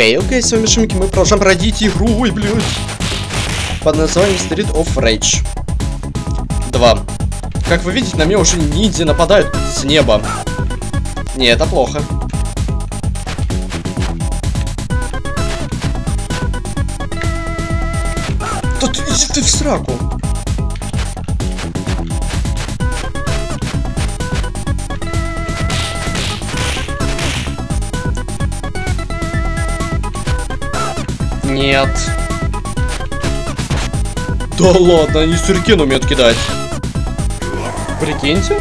Окей, okay, с вами Шимки, мы продолжаем родить игру, ой, блядь, под названием Street of Rage 2. Как вы видите, на меня уже ниндзя нападают с неба. Не, это плохо. Тут иди ты в сраку. Нет. Да ладно, они сюркен умеют кидать. Прикиньте.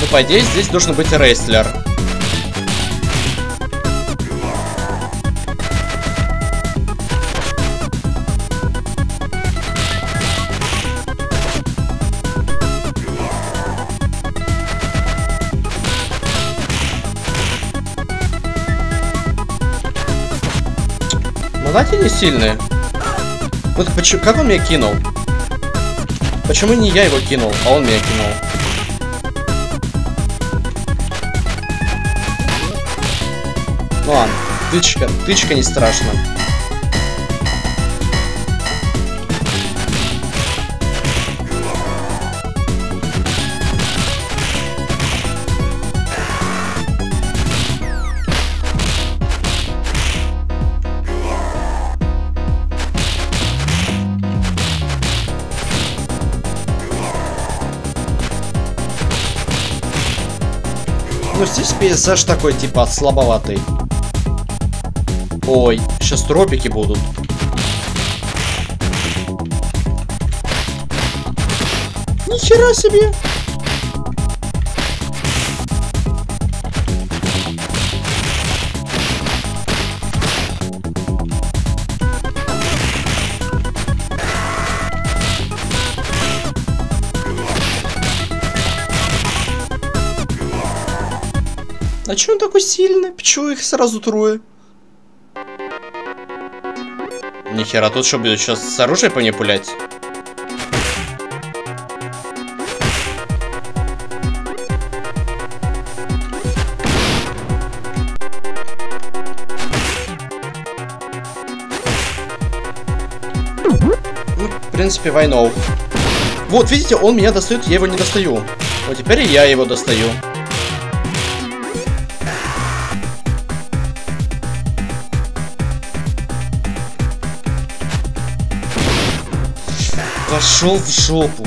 Ну, по идее, здесь должен быть рестлер. Знаете, не сильные. Вот почему, как он меня кинул? Почему не я его кинул, а он меня кинул? Ну ладно, тычка, тычка не страшно. Ну, здесь пейзаж такой, типа, слабоватый. Ой, сейчас тропики будут. Нихера себе! А чё он такой сильный? Почему их сразу трое? Нихера, тут что будет сейчас с оружием по мне пулять? Ну, в принципе, войнов. Вот, видите, он меня достает, я его не достаю. Вот теперь и я его достаю. Пошел в жопу.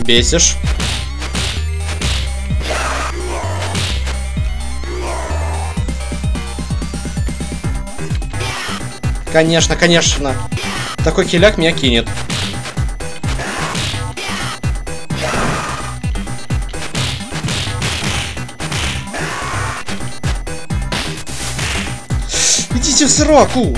Бесишь. Конечно, конечно. Такой хиляк меня кинет. Идите в сраку!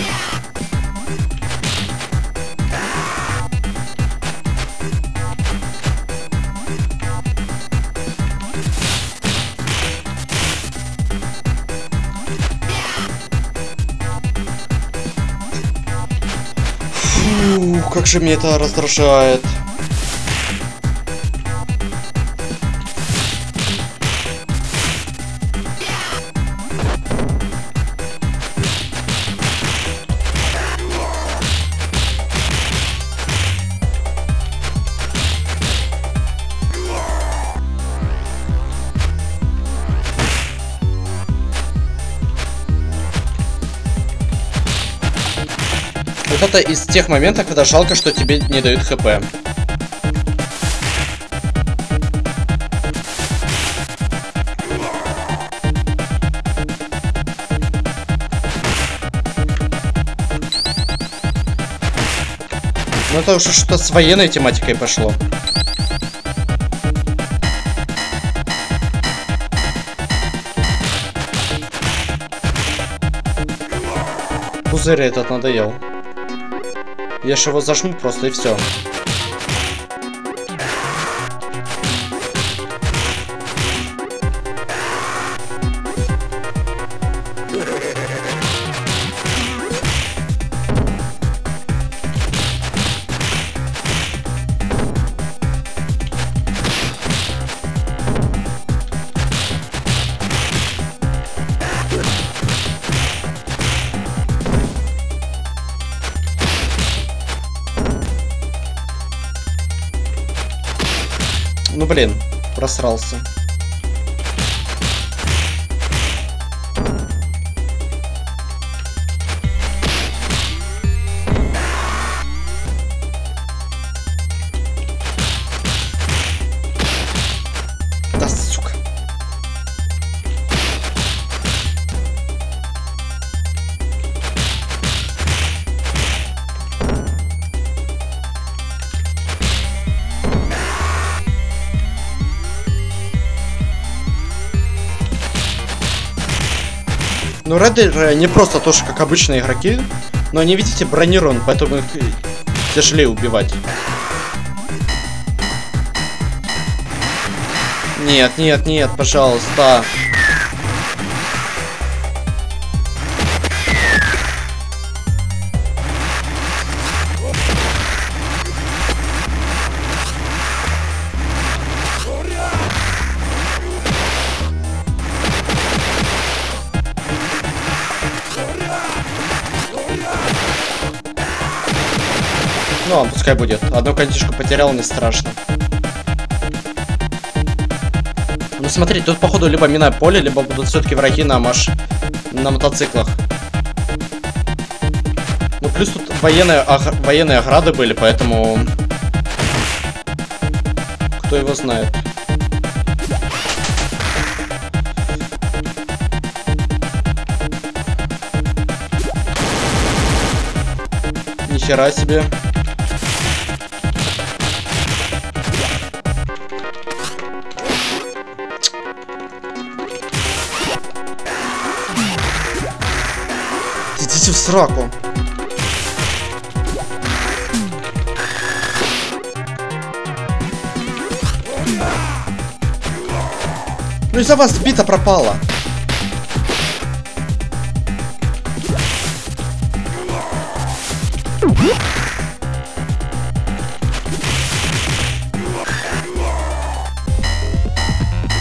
Как же меня это раздражает. Это из тех моментов, когда жалко, что тебе не дают хп. Ну это уже что-то с военной тематикой пошло. Пузырь этот надоел. Я же его зажму просто и все. Блин, просрался. Ну, рейдеры не просто тоже как обычные игроки, но они, видите, бронирован, поэтому их тяжелее убивать. Нет, нет, нет, пожалуйста. Ладно, пускай будет. Одну кантишку потерял, не страшно. Ну, смотрите, тут, походу, либо минное поле, либо будут все-таки враги на маш... на мотоциклах. Ну, плюс тут военные, ог... военные ограды были, поэтому... Кто его знает. Нихера себе. Сраку. Ну из-за вас бита пропала.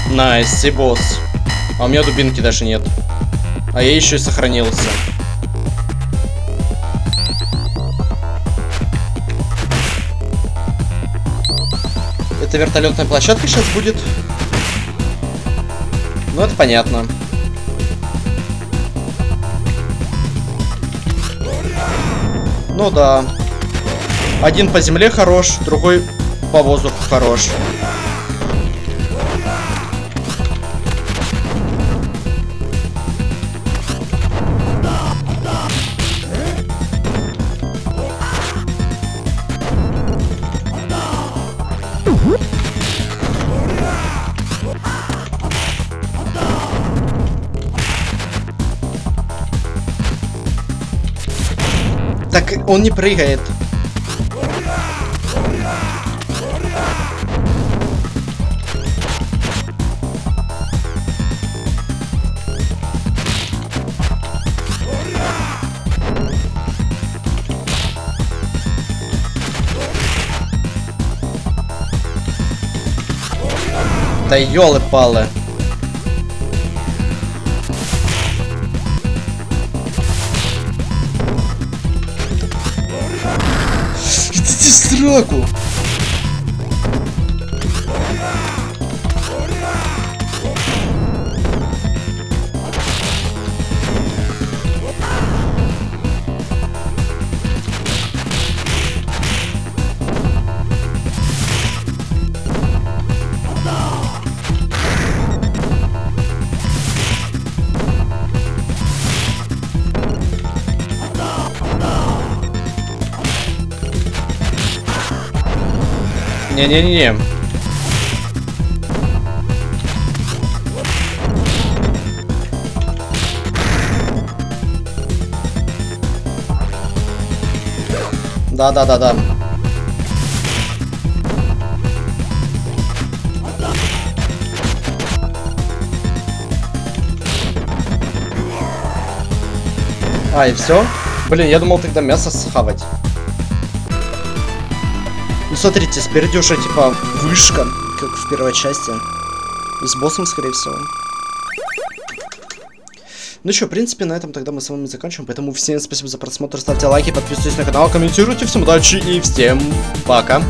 Nice, и босс. А у меня дубинки даже нет. А я еще и сохранился. Это вертолетная площадка сейчас будет. Ну, это понятно. Ну да. Один по земле хорош, другой по воздуху хорош. Он не прыгает. Да ёлы-палы. Идите Не-не-не. Да-да-да-да. А, и все? Блин, я думал тогда мясо схавать. Ну смотрите, спереди уже типа вышка, как в первой части. С боссом, скорее всего. Ну что, в принципе, на этом тогда мы с вами заканчиваем. Поэтому всем спасибо за просмотр. Ставьте лайки, подписывайтесь на канал, комментируйте. Всем удачи и всем пока.